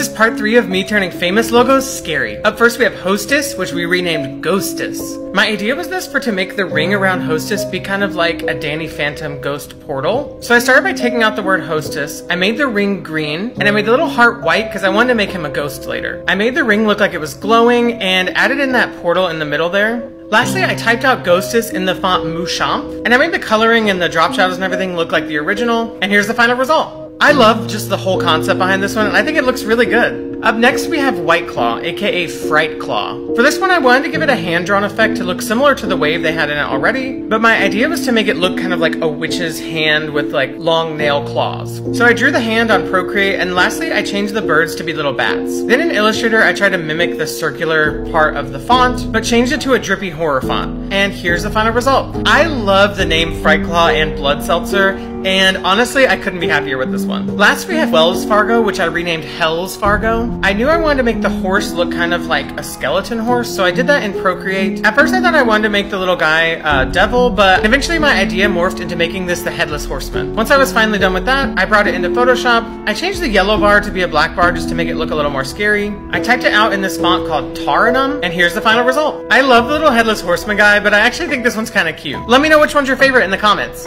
This is part three of me turning famous logos scary. Up first we have Hostess, which we renamed Ghostess. My idea was this for to make the ring around Hostess be kind of like a Danny Phantom ghost portal. So I started by taking out the word Hostess, I made the ring green, and I made the little heart white because I wanted to make him a ghost later. I made the ring look like it was glowing and added in that portal in the middle there. Lastly, I typed out Ghostess in the font Muchamp, and I made the coloring and the drop shadows and everything look like the original, and here's the final result. I love just the whole concept behind this one, and I think it looks really good. Up next, we have White Claw, aka Fright Claw. For this one, I wanted to give it a hand-drawn effect to look similar to the wave they had in it already, but my idea was to make it look kind of like a witch's hand with like long nail claws. So I drew the hand on Procreate, and lastly, I changed the birds to be little bats. Then in Illustrator, I tried to mimic the circular part of the font, but changed it to a drippy horror font. And here's the final result. I love the name Fright Claw and Blood Seltzer, and honestly, I couldn't be happier with this one. Last we have Wells Fargo, which I renamed Hells Fargo. I knew I wanted to make the horse look kind of like a skeleton horse, so I did that in Procreate. At first I thought I wanted to make the little guy uh, devil, but eventually my idea morphed into making this the Headless Horseman. Once I was finally done with that, I brought it into Photoshop. I changed the yellow bar to be a black bar just to make it look a little more scary. I typed it out in this font called Taranum, and here's the final result. I love the little Headless Horseman guy, but I actually think this one's kind of cute. Let me know which one's your favorite in the comments.